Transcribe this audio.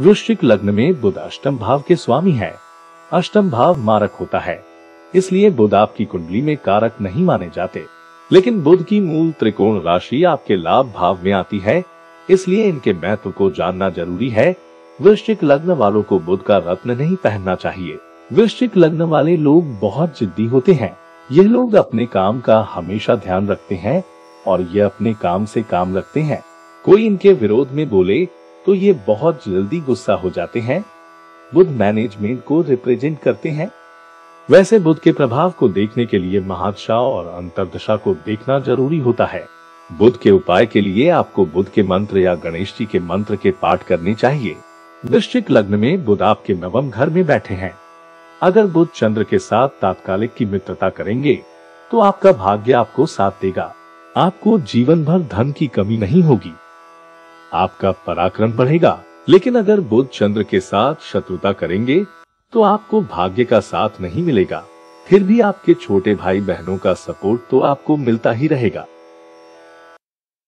वृश्चिक लग्न में बुध अष्टम भाव के स्वामी है। अष्टम भाव मारक होता है। इसलिए बुध आपकी कुंडली में कारक नहीं माने जाते। लेकिन बुध की मूल त्रिकोण राशि आपके लाभ भाव में आती है। इसलिए इनके महत्व को जानना ज़रूरी है। वृश्चिक लग्न वालों को बुध का रत्न नहीं पहनना चाहिए। वृश्चिक लग्न वाले लोग बहुत जिद्दी होते हैं। ये लोग अपने काम का हमेशा ध्यान रखते हैं और ये अपने काम से काम रखते हैं। कोई इनके विरोध में बोले तो ये बहुत जल्दी गुस्सा हो जाते हैं। बुध मैनेजमेंट को रिप्रेजेंट करते हैं। वैसे बुध के प्रभाव को देखने के लिए महादशा और अंतरदशा को देखना ज़रूरी होता है। बुध के उपाय के लिए आपको बुध के मंत्र या गणेश जी के मंत्र के पाठ करने चाहिए। वृश्चिक लग्न में बुध आपके नवम घर में बैठे हैं। अगर बुध चंद्र के साथ तात्कालिक की मित्रता करेंगे तो आपका भाग्य आपको साथ देगा। आपको जीवन भर धन की कमी नहीं होगी। आपका पराक्रम बढ़ेगा। लेकिन अगर बुद्ध चंद्र के साथ शत्रुता करेंगे तो आपको भाग्य का साथ नहीं मिलेगा। फिर भी आपके छोटे भाई बहनों का सपोर्ट तो आपको मिलता ही रहेगा।